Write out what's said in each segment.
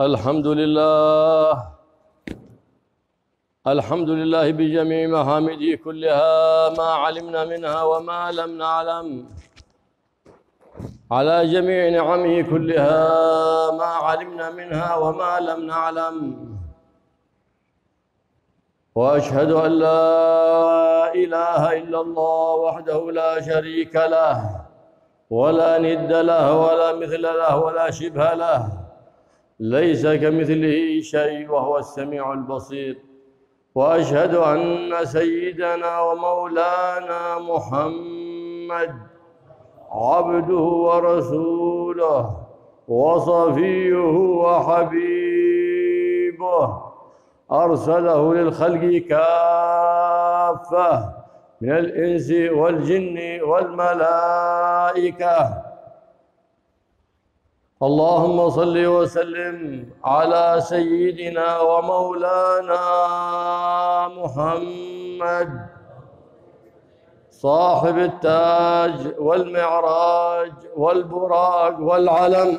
الحمد لله الحمد لله بجميع محامده كلها ما علمنا منها وما لم نعلم. على جميع نعمه كلها ما علمنا منها وما لم نعلم. وأشهد أن لا إله إلا الله وحده لا شريك له ولا ند له ولا مثل له ولا شبه له. ليس كمثله شيء وهو السميع البصير. وأشهد أن سيدنا ومولانا محمد عبده ورسوله وصفيه وحبيبه. أرسله للخلق كافة من الإنس والجن والملائكة. اللهم صل وسلم على سيدنا ومولانا محمد صاحب التاج والمعراج والبراق والعلم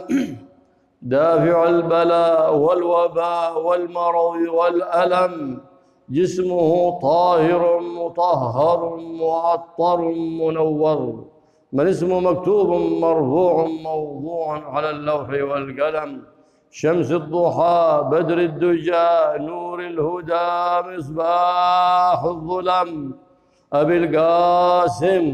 دافع البلاء والوباء والمرض والألم جسمه طاهر مطهر معطر منور. من اسمه مكتوب مرفوع موضوع على اللوح والقلم. شمس الضحى بدر الدجى نور الهدى مصباح الظلم. أبي القاسم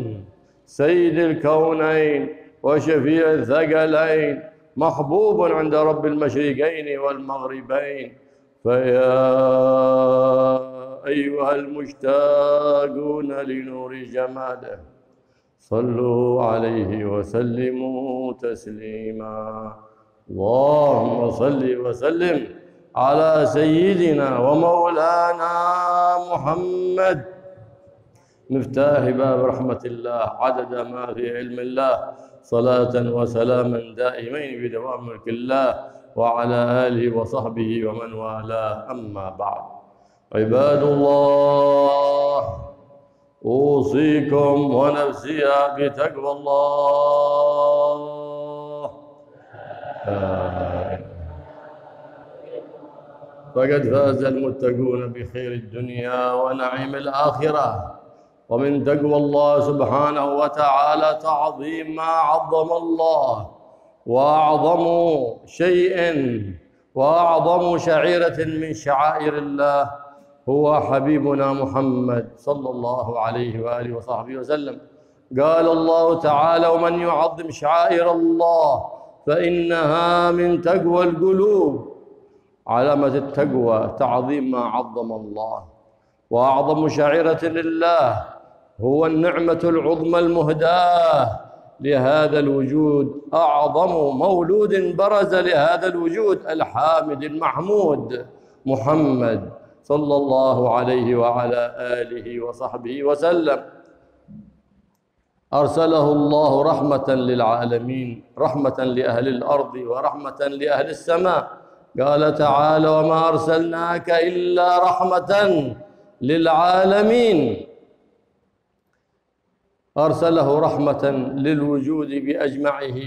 سيد الكونين وشفيع الثقلين. محبوب عند رب المشرقين والمغربين. فيا أيها المشتاقون لنور جماله صلوا عليه وسلموا تسليما. اللهم صل وسلم على سيدنا ومولانا محمد. مفتاح باب رحمة الله عدد ما في علم الله صلاة وسلاما دائمين بدوام ملك الله وعلى آله وصحبه ومن والاه. أما بعد عباد الله أوصيكم ونفسي بتقوى الله. فقد فاز المتقون بخير الدنيا ونعيم الآخرة. ومن تقوى الله سبحانه وتعالى تعظيم ما عظم الله وأعظم شيء وأعظم شعيرة من شعائر الله. هو حبيبنا محمد صلى الله عليه وآله وصحبه وسلم. قال الله تعالى ومن يعظم شعائر الله فإنها من تقوى القلوب. علامة التقوى تعظيم ما عظم الله. وأعظم شعيرة لله هو النعمة العظمى المهداة. لهذا الوجود أعظم مولود برز لهذا الوجود الحامد المحمود محمد. صلى الله عليه وعلى آله وصحبه وسلم. أرسله الله رحمة للعالمين رحمة لأهل الأرض ورحمة لأهل السماء. قال تعالى وما أرسلناك إلا رحمة للعالمين. أرسله رحمة للوجود بأجمعه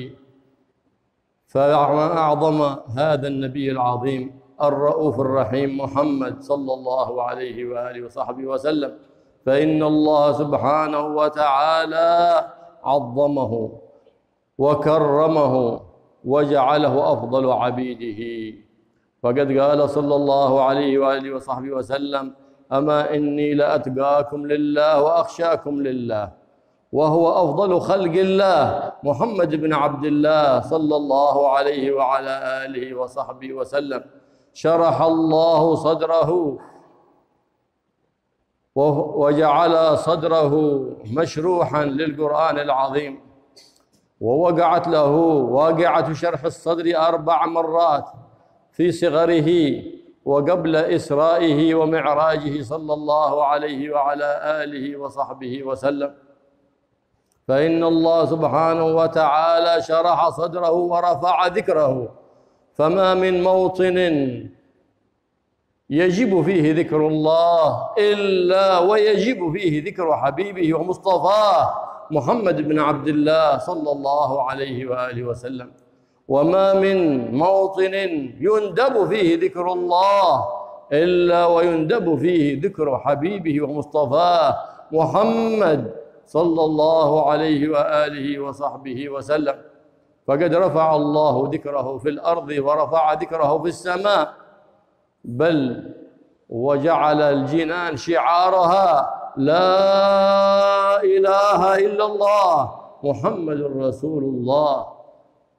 فأعظم هذا النبي العظيم. الرؤوف الرحيم محمد صلى الله عليه وآله وصحبه وسلم فإن الله سبحانه وتعالى عظمه وكرمه وجعله أفضل عبيده. فقد قال صلى الله عليه وآله وصحبه وسلم أما إني لأتقاكم لله وأخشاكم لله وهو أفضل خلق الله محمد بن عبد الله صلى الله عليه وعلى آله وصحبه وسلم. شرح الله صدره وجعل صدره مشروحا للقرآن العظيم. ووقعت له واقعة شرح الصدر أربع مرات في صغره وقبل إسرائه ومعراجه صلى الله عليه وعلى آله وصحبه وسلم. فإن الله سبحانه وتعالى شرح صدره ورفع ذكره. فما من موطن يجب فيه ذكر الله إلا ويجب فيه ذكر حبيبه ومصطفاه محمد بن عبد الله صلى الله عليه وآله وسلم. وما من موطن يندب فيه ذكر الله إلا ويندب فيه ذكر حبيبه ومصطفاه محمد صلى الله عليه وآله وصحبه وسلم. فقد رفع الله ذكره في الأرض ورفع ذكره في السماء بل وجعل الجنان شعارها لا إله إلا الله محمد رسول الله.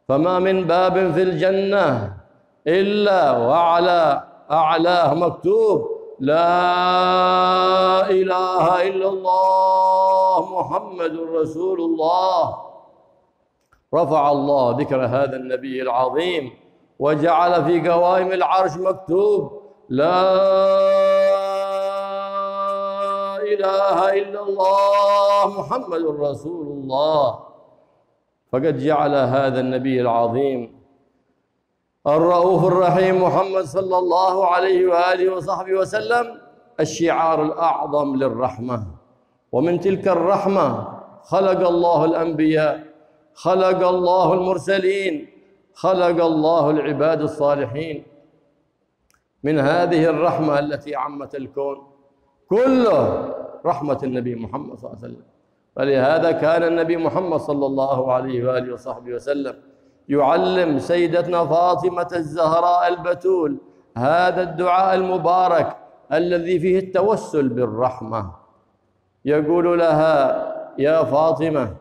فما من باب في الجنة إلا وعلى أعلاه مكتوب لا إله إلا الله محمد رسول الله. رفع الله ذكر هذا النبي العظيم وجعل في قوائم العرش مكتوب لا إله إلا الله محمد رسول الله. فقد جعل هذا النبي العظيم الرؤوف الرحيم محمد صلى الله عليه وآله وصحبه وسلم الشعار الأعظم للرحمة. ومن تلك الرحمة خلق الله الأنبياء خلق الله المرسلين خلق الله العباد الصالحين. من هذه الرحمة التي عمت الكون كله رحمة النبي محمد صلى الله عليه وسلم. فلهذا كان النبي محمد صلى الله عليه وآله وصحبه وسلم يعلم سيدتنا فاطمة الزهراء البتول هذا الدعاء المبارك الذي فيه التوسل بالرحمة. يقول لها يا فاطمة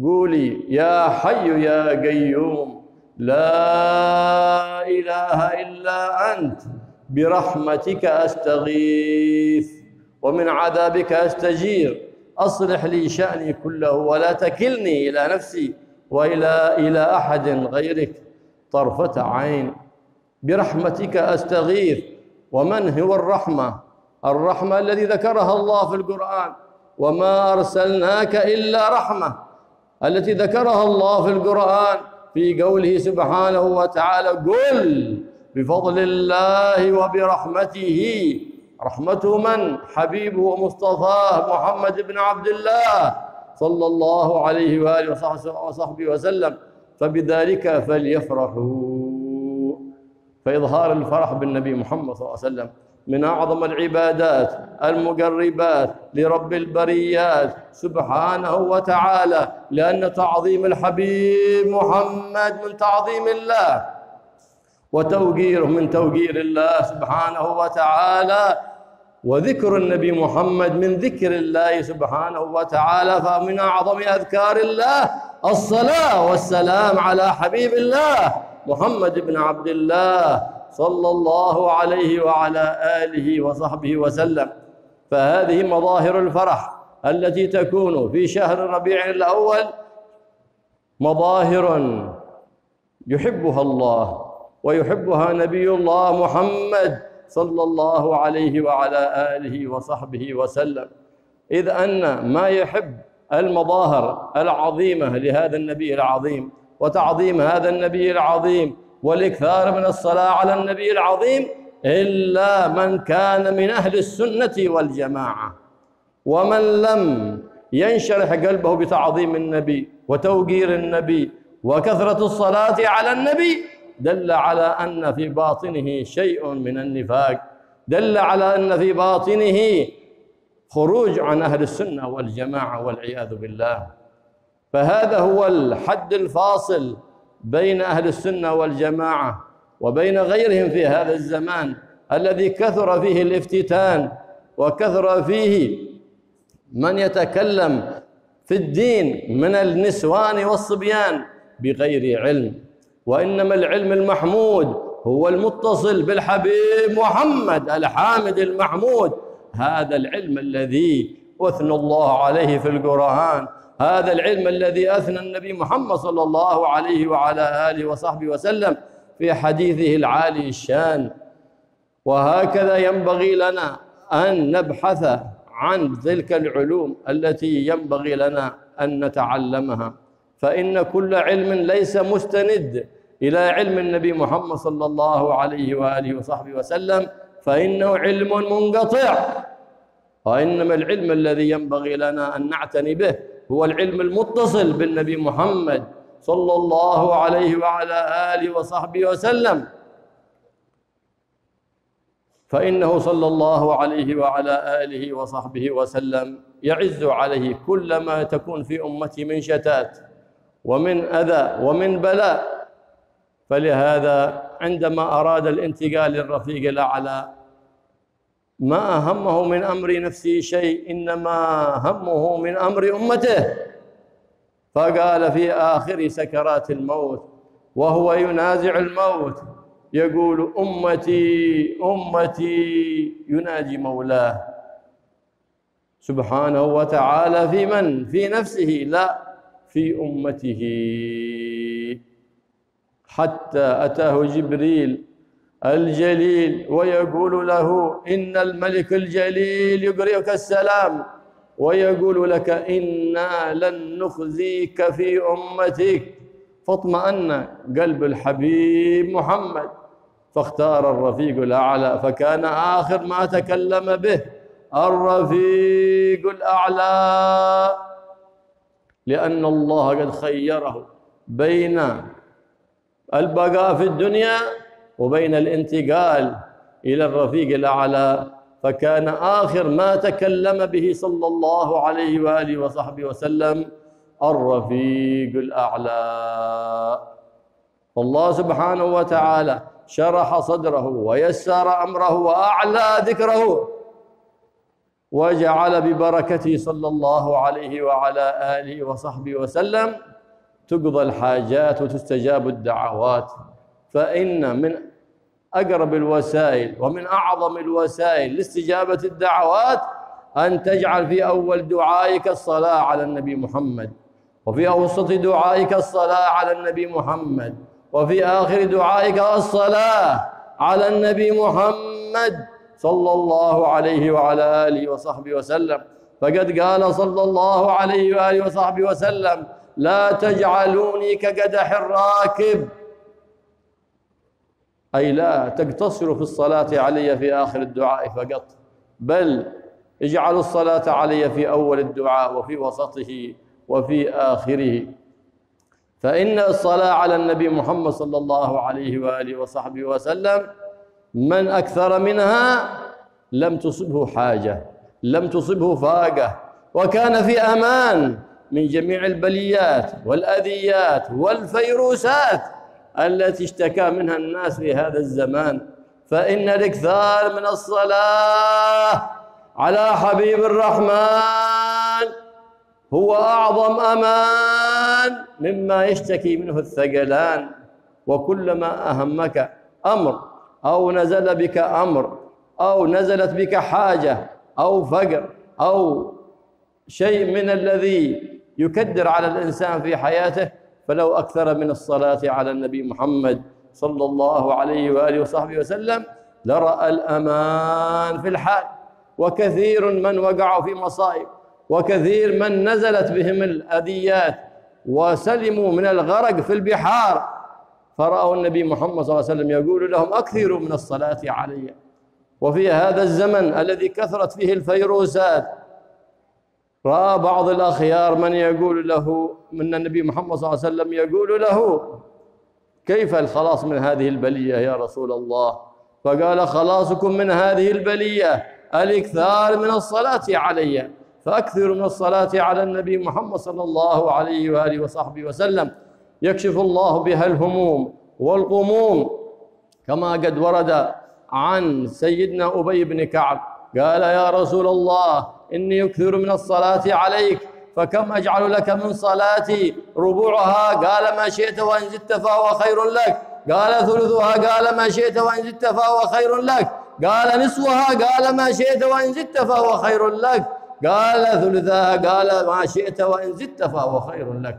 قولي يا حي يا قيوم لا إله إلا أنت برحمتك أستغيث ومن عذابك أستجير. أصلح لي شأني كله ولا تكلني إلى نفسي وإلى إلى أحد غيرك. طرفة عين برحمتك أستغيث. ومن هو الرحمة؟ الرحمة الذي ذكرها الله في القرآن. وما أرسلناك إلا رحمة. التي ذكرها الله في القرآن في قوله سبحانه وتعالى قل بفضل الله وبرحمته. رحمة من؟ حبيبه ومصطفاه محمد بن عبد الله صلى الله عليه وآله وصحبه وسلم. فبذلك فليفرحوا. فإظهار الفرح بالنبي محمد صلى الله عليه وسلم. من أعظم العبادات المقربات لرب البريات سبحانه وتعالى لأن تعظيم الحبيب محمد من تعظيم الله وتوقيره من توقير الله سبحانه وتعالى وذكر النبي محمد من ذكر الله سبحانه وتعالى فمن أعظم أذكار الله الصلاة والسلام على حبيب الله محمد بن عبد الله صلى الله عليه وعلى آله وصحبه وسلم. فهذه مظاهر الفرح التي تكون في شهر ربيع الأول مظاهر يحبها الله ويحبها نبي الله محمد صلى الله عليه وعلى آله وصحبه وسلم. إذ أن ما يحب المظاهر العظيمة لهذا النبي العظيم وتعظيم هذا النبي العظيم والإكثار من الصلاة على النبي العظيم إلا من كان من أهل السنة والجماعة. ومن لم ينشرح قلبه بتعظيم النبي وتوقير النبي وكثرة الصلاة على النبي دل على أن في باطنه شيء من النفاق. دل على أن في باطنه خروج عن أهل السنة والجماعة والعياذ بالله. فهذا هو الحد الفاصل بين أهل السنة والجماعة وبين غيرهم في هذا الزمان الذي كثر فيه الافتتان وكثر فيه من يتكلم في الدين من النسوان والصبيان بغير علم. وإنما العلم المحمود هو المتصل بالحبيب محمد الحامد المحمود. هذا العلم الذي أثنى الله عليه في القرآن هذا العلم الذي أثنى النبي محمد صلى الله عليه وعلى آله وصحبه وسلم في حديثه العالي الشان. وهكذا ينبغي لنا أن نبحث عن تلك العلوم التي ينبغي لنا أن نتعلمها. فإن كل علم ليس مستند إلى علم النبي محمد صلى الله عليه وآله وصحبه وسلم فإنه علم منقطع. وإنما العلم الذي ينبغي لنا أن نعتني به هو العلم المتصل بالنبي محمد صلى الله عليه وعلى آله وصحبه وسلم. فإنه صلى الله عليه وعلى آله وصحبه وسلم يعز عليه كلما تكون في أمتي من شتات ومن أذى ومن بلاء. فلهذا عندما أراد الانتقال للرفيق الأعلى ما همه من أمر نفسه شيء إنما همه من أمر أمته. فقال في آخر سكرات الموت وهو ينازع الموت. يقول أمتي أمتي يناجي مولاه. سبحانه وتعالى في من؟ في نفسه لا في أمته. حتى أتاه جبريل الجليل ويقول له إن الملك الجليل يقرئك السلام ويقول لك إنا لن نخزيك في أمتك. فاطمأن قلب الحبيب محمد فاختار الرفيق الأعلى فكان آخر ما تكلم به الرفيق الأعلى. لأن الله قد خيره بين البقاء في الدنيا وبين الانتقال إلى الرفيق الأعلى فكان آخر ما تكلم به صلى الله عليه وآله وصحبه وسلم الرفيق الأعلى. الله سبحانه وتعالى شرح صدره ويسر أمره وأعلى ذكره وجعل ببركته صلى الله عليه وعلى آله وصحبه وسلم تقضى الحاجات وتستجاب الدعوات فإن من أقرب الوسائل ومن أعظم الوسائل لاستجابة الدعوات أن تجعل في أول دعائك الصلاة على النبي محمد وفي أوسط دعائك الصلاة على النبي محمد وفي آخر دعائك الصلاة على النبي محمد صلى الله عليه وعلى آله وصحبه وسلم. فقد قال صلى الله عليه وآله وصحبه وسلم لا تجعلوني كقدح الراكب. أي لا تقتصروا في الصلاة علي في آخر الدعاء فقط بل اجعلوا الصلاة علي في أول الدعاء وفي وسطه وفي آخره. فإن الصلاة على النبي محمد صلى الله عليه وآله وصحبه وسلم من أكثر منها لم تصبه حاجة لم تصبه فاقة. وكان في أمان من جميع البليات والأذيات والفيروسات. التي اشتكى منها الناس في هذا الزمان فإن الإكثار من الصلاة على حبيب الرحمن هو أعظم أمان مما يشتكي منه الثقلان. وكلما أهمك أمر أو نزل بك أمر أو نزلت بك حاجة أو فقر أو شيء من الذي يكدر على الإنسان في حياته فلو أكثر من الصلاة على النبي محمد صلى الله عليه وآله وصحبه وسلم لرأى الأمان في الحال. وكثير من وقعوا في مصائب. وكثير من نزلت بهم الأذيات. وسلموا من الغرق في البحار. فرأوا النبي محمد صلى الله عليه وسلم يقول لهم أكثروا من الصلاة علي. وفي هذا الزمن الذي كثرت فيه الفيروسات رأى بعض الأخيار من يقول له من النبي محمد صلى الله عليه وسلم يقول له كيف الخلاص من هذه البلية يا رسول الله؟ فقال خلاصكم من هذه البلية الإكثار من الصلاة علي فأكثروا من الصلاة على النبي محمد صلى الله عليه وآله وصحبه وسلم. يكشف الله بها الهموم والغموم. كما قد ورد عن سيدنا أبي بن كعب قال يا رسول الله إني يكثر من الصلاة عليك فكم أجعل لك من صلاتي؟ ربوعها قال ما شئت وإن زدت فهو خير لك. قال ثلثها قال ما شئت وإن زدت فهو خير لك. قال نصفها قال ما شئت وإن زدت فهو خير لك. قال ثلثها قال ما شئت وإن زدت فهو خير لك.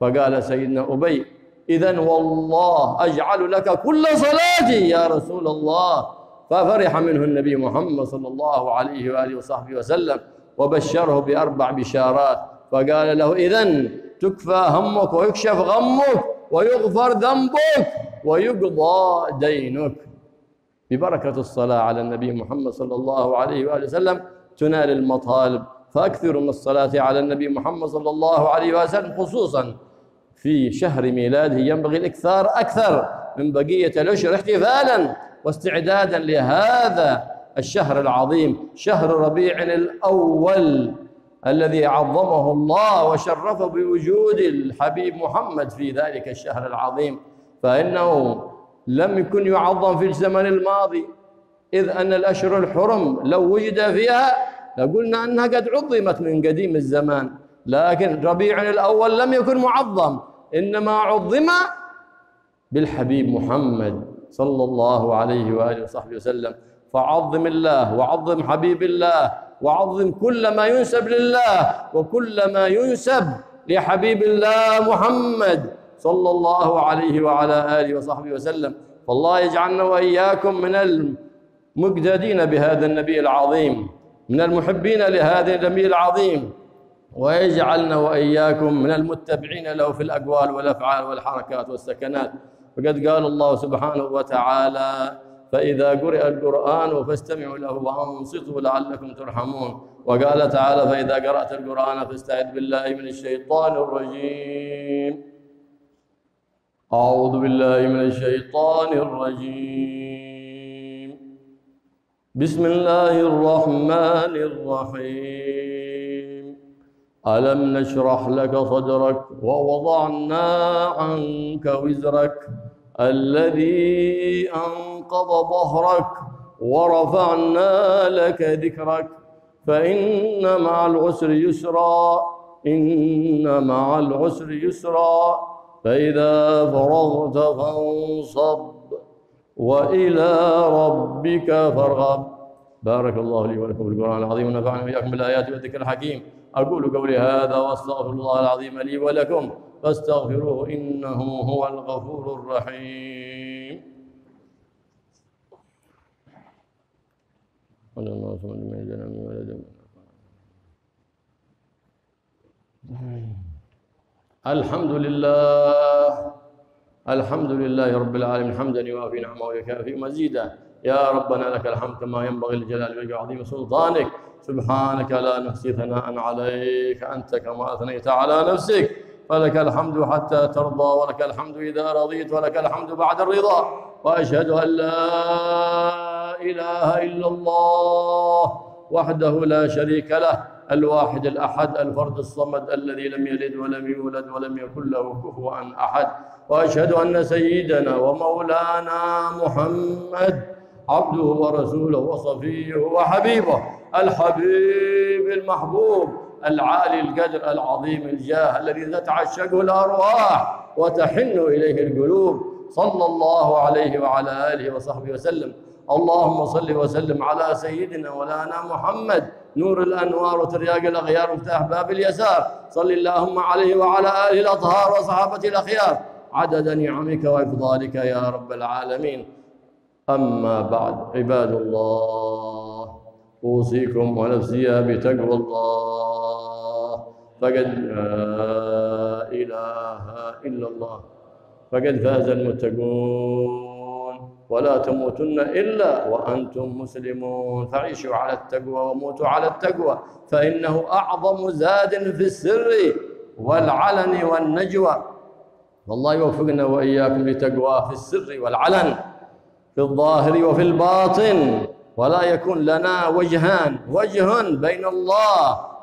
فقال سيدنا أبي إذا والله أجعل لك كل صلاتي يا رسول الله. ففرح منه النبي محمد صلى الله عليه وآله وصحبه وسلم. وبشره بأربع بشارات. فقال له إذا تكفى همك ويكشف غمك ويغفر ذنبك ويقضى دينك. ببركة الصلاة على النبي محمد صلى الله عليه وآله وسلم. تنال المطالب. فأكثروا من الصلاة على النبي محمد صلى الله عليه وسلم خصوصا في شهر ميلاده ينبغي الإكثار أكثر من بقية الأشهر احتفالا واستعدادا لهذا الشهر العظيم شهر ربيع الأول الذي عظمه الله وشرفه بوجود الحبيب محمد في ذلك الشهر العظيم. فإنه لم يكن يعظم في الزمن الماضي إذ أن الأشهر الحرم لو وجد فيها لقلنا أنها قد عظمت من قديم الزمان. لكن ربيع الأول لم يكن معظم إنما عظم بالحبيب محمد صلى الله عليه وآله وصحبه وسلم. فعظم الله وعظم حبيب الله وعظم كل ما ينسب لله وكل ما ينسب لحبيب الله محمد صلى الله عليه وعلى آله وصحبه وسلم. فالله يجعلنا وإياكم من المقتدين بهذا النبي العظيم من المحبين لهذا النبي العظيم. ويجعلنا وإياكم من المتبعين له في الأقوال والأفعال والحركات والسكنات. فقد قال الله سبحانه وتعالى فإذا قرئ القرآن فاستمعوا له وأنصتوا لعلكم ترحمون. وقال تعالى فإذا قرأت القرآن فاستعذ بالله من الشيطان الرجيم. أعوذ بالله من الشيطان الرجيم. بسم الله الرحمن الرحيم. ألم نشرح لك صدرك ووضعنا عنك وزرك الذي أنقض ظهرك ورفعنا لك ذكرك. فإن مع العسر يسرا إن مع العسر يسرا. فإذا فرغت فانصب وإلى ربك فارغب. بارك الله لي ولكم في القرآن العظيم ونفعني وإياكم بالآيات والذكر الحكيم. أقول قولي هذا وأستغفر الله العظيم لي ولكم فاستغفروه إنه هو الغفور الرحيم. الحمد لله الحمد لله رب العالمين حمدا يوافي نعمه ويكافئ مزيدا. يا ربنا لك الحمد كما ينبغي لجلال وجه عظيم سلطانك. سبحانك لا نحصي ثناء عليك أنت كما أثنيت على نفسك. فلك الحمد حتى ترضى ولك الحمد إذا رضيت ولك الحمد بعد الرضا. وأشهد أن لا إله إلا الله وحده لا شريك له الواحد الأحد الفرد الصمد الذي لم يلد ولم يولد ولم يكن له كفوا أحد. وأشهد أن سيدنا ومولانا محمد عبده ورسوله وصفيه وحبيبه الحبيب المحبوب العالي القدر العظيم الجاه الذي تتعشقه الأرواح وتحن إليه القلوب صلى الله عليه وعلى آله وصحبه وسلم. اللهم صل وسلم على سيدنا ولانا محمد. نور الأنوار وترياق الأغيار ومفتاح باب اليسار. صل اللهم عليه وعلى آله الأطهار وصحابة الأخيار. عدد نعمك وإفضالك يا رب العالمين. أما بعد عباد الله أوصيكم ونفسي بتقوى الله. فقد لا إله إلا الله. فقد فاز المتقون. ولا تموتن إلا وأنتم مسلمون. فعيشوا على التقوى وموتوا على التقوى فإنه أعظم زاد في السر والعلن والنجوى. والله يوفقنا وإياكم لتقوى في السر والعلن في الظاهر وفي الباطن ولا يكون لنا وجهان وجه بين الله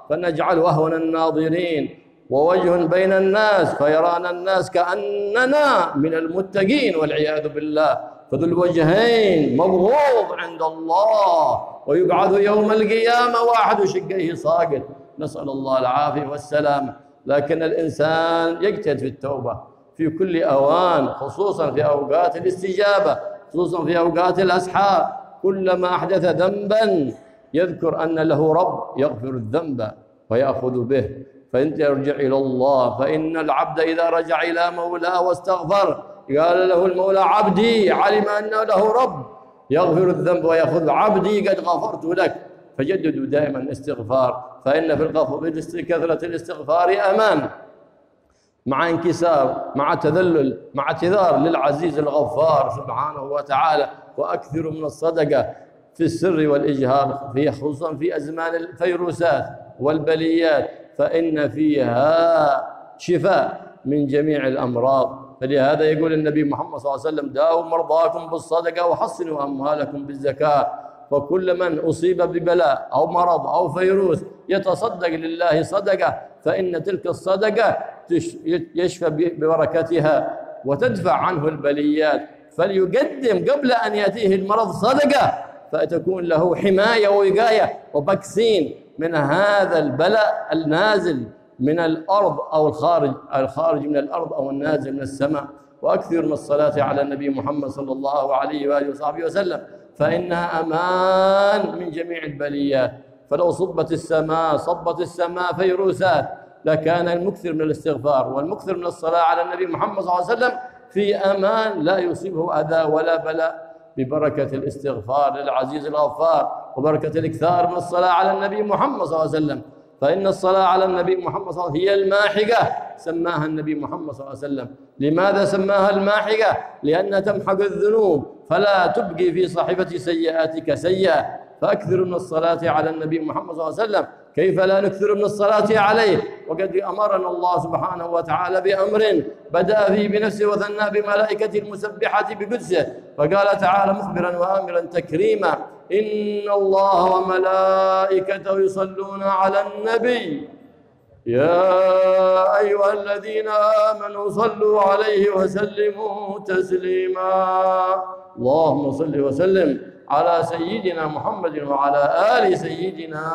فنجعل أهون الناظرين ووجه بين الناس فيرانا الناس كأننا من المتقين والعياذ بالله. فذو الوجهين مبغوض عند الله ويبعث يوم القيامة واحد شقيه ساقط نسأل الله العافية والسلامة. لكن الإنسان يجتهد في التوبة في كل أوان خصوصا في أوقات الاستجابة خصوصا في أوقات الأسحار كلما أحدث ذنبا يذكر أن له رب يغفر الذنب ويأخذ به. فأنت يرجع إلى الله فإن العبد إذا رجع إلى مولاه واستغفر قال له المولى عبدي علم أن له رب يغفر الذنب ويأخذ عبدي قد غفرت لك. فجددوا دائما استغفار فإن في الغفر كثرة الاستغفار أمان. مع انكسار مع تذلل مع اعتذار للعزيز الغفار سبحانه وتعالى. وأكثر من الصدقة في السر والإجهار في خصوصا في أزمان الفيروسات والبليات. فإن فيها شفاء من جميع الأمراض. فلهذا يقول النبي محمد صلى الله عليه وسلم داووا مرضاكم بالصدقة وحصنوا أموالكم بالزكاة. فكل من أصيب ببلاء أو مرض أو فيروس يتصدق لله صدقة فإن تلك الصدقة يشفى ببركتها وتدفع عنه البليات. فليقدم قبل أن يأتيه المرض صدقة فتكون له حماية ووقاية وبكسين من هذا البلاء النازل من الأرض أو الخارج الخارج من الأرض أو النازل من السماء وأكثر من الصلاة على النبي محمد صلى الله عليه وآله وصحبه وسلم. فإنها أمان من جميع البليات. فلو صبت السماء صبت السماء فيروسات. لكان المكثر من الاستغفار والمكثر من الصلاة على النبي محمد صلى الله عليه وسلم في أمان لا يصيبه أذى ولا بلاء. ببركة الاستغفار للعزيز الغفار وبركة الإكثار من الصلاة على النبي محمد صلى الله عليه وسلم. فإن الصلاة على النبي محمد صلى الله عليه وسلم هي الماحقة. سماها النبي محمد صلى الله عليه وسلم. لماذا سماها الماحقة؟ لأنها تمحق الذنوب. فلا تبقي في صحيفة سيئاتك سيئة. فأكثر من الصلاة على النبي محمد صلى الله عليه وسلم. كيف لا نكثر من الصلاة عليه؟ وقد أمرنا الله سبحانه وتعالى بأمر بدأ فيه بنفسه وثنى بملائكته المسبحة بقدسه فقال تعالى مخبرا وآمرا تكريما إن الله وملائكته يصلون على النبي. يا أيها الذين آمنوا صلوا عليه وسلموا تسليما. اللهم صل وسلم. على سيدنا محمد وعلى آل سيدنا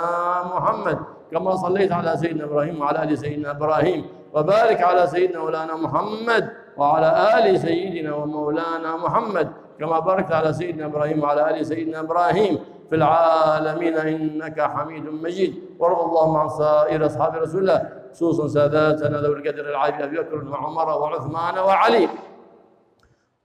محمد. كما صليت على سيدنا إبراهيم وعلى آل سيدنا إبراهيم. وبارك على سيدنا مولانا محمد وعلى آل سيدنا ومولانا محمد. كما باركت على سيدنا إبراهيم وعلى آل سيدنا إبراهيم. في العالمين إنك حميد مجيد. وارض اللهم عن سائر أصحاب رسول الله. خصوصا ساداتنا ذوي القدر العالي أبي بكر وعمر وعثمان وعلي.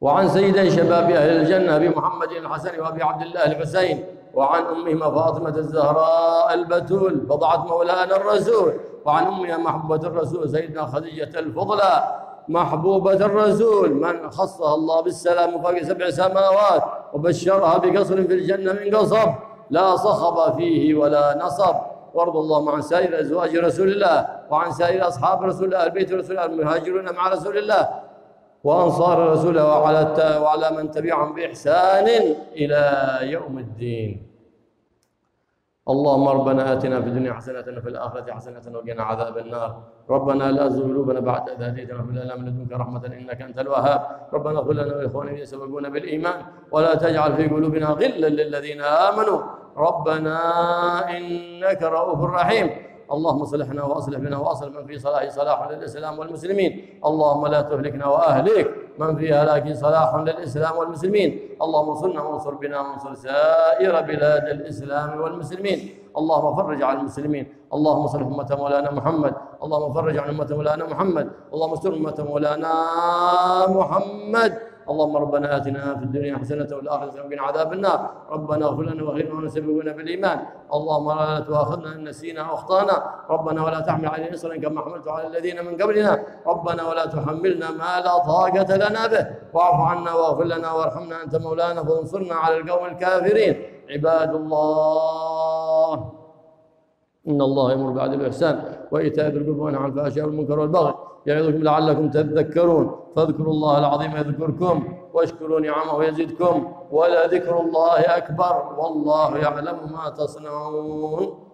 وعن سيدي شباب أهل الجنة أبي محمد الحسن وأبي عبد الله الحسين وعن أمهما فاطمة الزهراء البتول بضعة مولانا الرسول وعن أمها محبوبة الرسول سيدنا خديجة الفضلى محبوبة الرسول من خصها الله بالسلام فوق سبع سماوات وبشرها بقصر في الجنة من قصب لا صخب فيه ولا نصب وارض اللهم عن سائر أزواج رسول الله وعن سائر أصحاب رسول الله البيت رسول الله المهاجرون مع رسول الله وأنصار رسوله وعلى وعلى من تبعهم بإحسان إلى يوم الدين. اللهم ربنا آتنا في الدنيا حسنة وفي الآخرة حسنة وقنا عذاب النار. ربنا لا تزغ قلوبنا بعد إذ هديتنا وهب لنا من لدنك رحمة إنك أنت الوهاب. ربنا اغفر لنا ولإخواننا الذين سبقونا بالإيمان. ولا تجعل في قلوبنا غلا للذين آمنوا. ربنا إنك رؤوف رحيم. اللهم صلحنا واصلح بنا واصل من في صلاح صلاح للإسلام والمسلمين. اللهم لا تهلكنا واهلك من في هلاك صلاح للإسلام والمسلمين. اللهم انصرنا وانصر بنا وانصر سائر بلاد الإسلام والمسلمين. اللهم فرج على المسلمين. اللهم صل أمة مولانا محمد. اللهم فرج عن أمة مولانا محمد. اللهم استر أمة مولانا محمد. اللهم ربنا آتنا في الدنيا حسنة وفي الآخرة وقنا عذاب النار. ربنا اغفر لنا واغفر لنا سبقنا بالإيمان. اللهم لا تؤاخذنا إن نسينا أو أخطأنا. ربنا ولا تحمل علينا إصرا كما حملت على الذين من قبلنا. ربنا ولا تحملنا ما لا طاقة لنا به. واعف عنا واغفر لنا وارحمنا أنت مولانا فانصرنا على القوم الكافرين. عباد الله. إن الله يأمر بعد الإحسان وإيتاء ذي القربى عن الفحشاء والمنكر والبغي يعظكم لعلكم تذكرون فاذكروا الله العظيم يذكركم واشكروا نعمه يزدكم ولذكر الله أكبر والله يعلم ما تصنعون